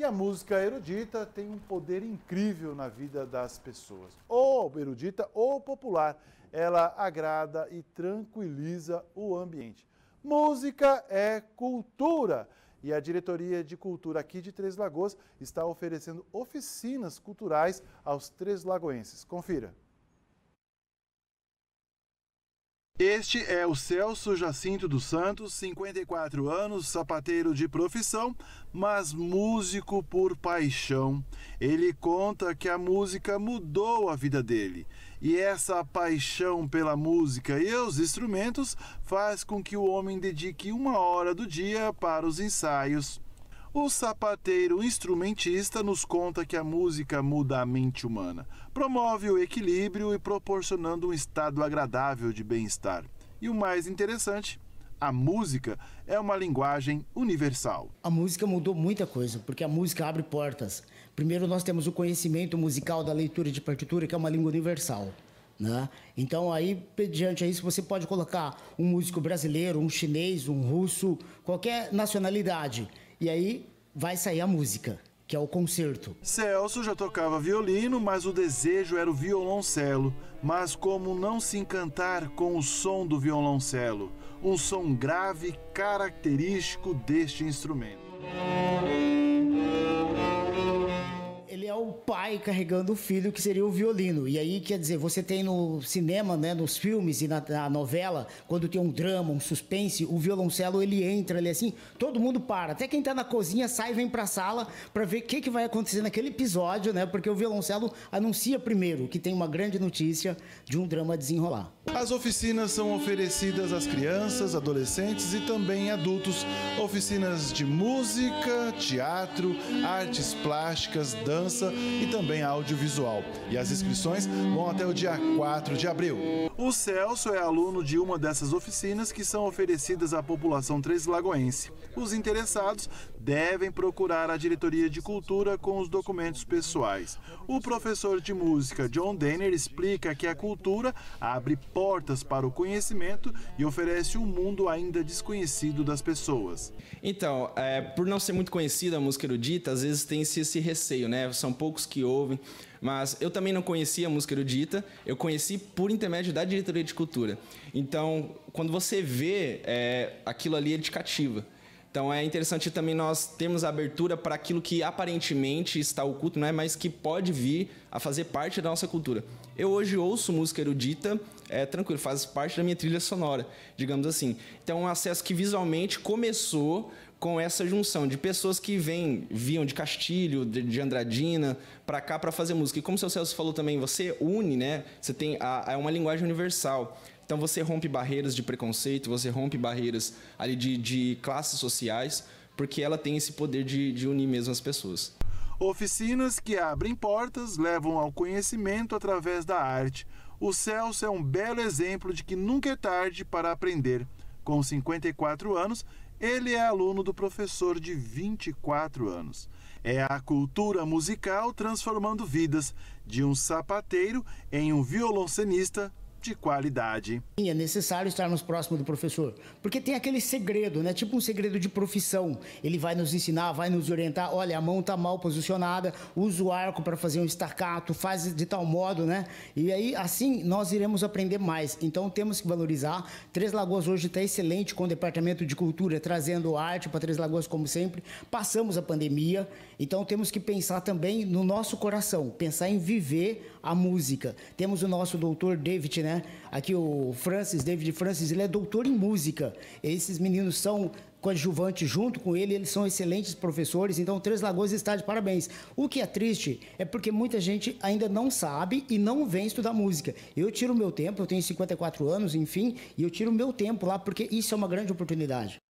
E a música erudita tem um poder incrível na vida das pessoas. Ou erudita ou popular, ela agrada e tranquiliza o ambiente. Música é cultura. E a Diretoria de Cultura aqui de Três Lagoas está oferecendo oficinas culturais aos três lagoenses. Confira. Este é o Celso Jacinto dos Santos, 54 anos, sapateiro de profissão, mas músico por paixão. Ele conta que a música mudou a vida dele. E essa paixão pela música e os instrumentos faz com que o homem dedique uma hora do dia para os ensaios. O sapateiro instrumentista nos conta que a música muda a mente humana, promove o equilíbrio e proporcionando um estado agradável de bem-estar. E o mais interessante, a música é uma linguagem universal. A música mudou muita coisa, porque a música abre portas. Primeiro, nós temos o conhecimento musical da leitura de partitura, que é uma língua universal. Né? Então, aí, diante disso, você pode colocar um músico brasileiro, um chinês, um russo, qualquer nacionalidade e aí vai sair a música, que é o concerto. Celso já tocava violino, mas o desejo era o violoncelo. Mas como não se encantar com o som do violoncelo? Um som grave característico deste instrumento. Pai carregando o filho, que seria o violino. E aí, quer dizer, você tem no cinema, né, nos filmes e na, na novela, quando tem um drama, um suspense, o violoncelo ele entra ali assim, todo mundo para. Até quem está na cozinha sai e vem para a sala para ver o que, que vai acontecer naquele episódio, né? Porque o violoncelo anuncia primeiro que tem uma grande notícia de um drama desenrolar. As oficinas são oferecidas às crianças, adolescentes e também adultos. Oficinas de música, teatro, artes plásticas, dança e também audiovisual. E as inscrições vão até o dia 4 de abril. O Celso é aluno de uma dessas oficinas que são oferecidas à população três lagoense. Os interessados devem procurar a Diretoria de Cultura com os documentos pessoais. O professor de música John Denner explica que a cultura abre portas para o conhecimento e oferece um mundo ainda desconhecido das pessoas. Então, é, por não ser muito conhecida a música erudita, às vezes tem esse, esse receio, né? São poucos que ouvem. Mas eu também não conhecia a música erudita, eu conheci por intermédio da diretoria de cultura. Então, quando você vê, é, aquilo ali é de cativa. Então é interessante também nós termos abertura para aquilo que aparentemente está oculto, não é, mas que pode vir a fazer parte da nossa cultura. Eu hoje ouço música erudita, é tranquilo, faz parte da minha trilha sonora, digamos assim. Então é um acesso que visualmente começou com essa junção de pessoas que vêm, viam de Castilho, de, Andradina, para cá para fazer música. E como o seu Celso falou também, você une, né? Você tem a, é uma linguagem universal. Então você rompe barreiras de preconceito, você rompe barreiras ali de, de classes sociais, porque ela tem esse poder de, de unir mesmo as pessoas. Oficinas que abrem portas, levam ao conhecimento através da arte. O Celso é um belo exemplo de que nunca é tarde para aprender. Com 54 anos, ele é aluno do professor de 24 anos. É a cultura musical transformando vidas, de um sapateiro em um violoncenista de qualidade. É necessário estarmos próximo do professor, porque tem aquele segredo, né? Tipo um segredo de profissão. Ele vai nos ensinar, vai nos orientar. Olha, a mão está mal posicionada, usa o arco para fazer um estacato, faz de tal modo, né? E aí, assim, nós iremos aprender mais. Então, temos que valorizar. Três Lagoas hoje está excelente com o Departamento de Cultura, trazendo arte para Três Lagoas, como sempre. Passamos a pandemia, então temos que pensar também no nosso coração, pensar em viver a música. Temos o nosso doutor David, né? Aqui o Francis, David Francis, ele é doutor em música. Esses meninos são coadjuvantes junto com ele, eles são excelentes professores, então Três Lagoas está de parabéns. O que é triste é porque muita gente ainda não sabe e não vem estudar música. Eu tiro o meu tempo, eu tenho 54 anos, enfim, e eu tiro o meu tempo lá porque isso é uma grande oportunidade.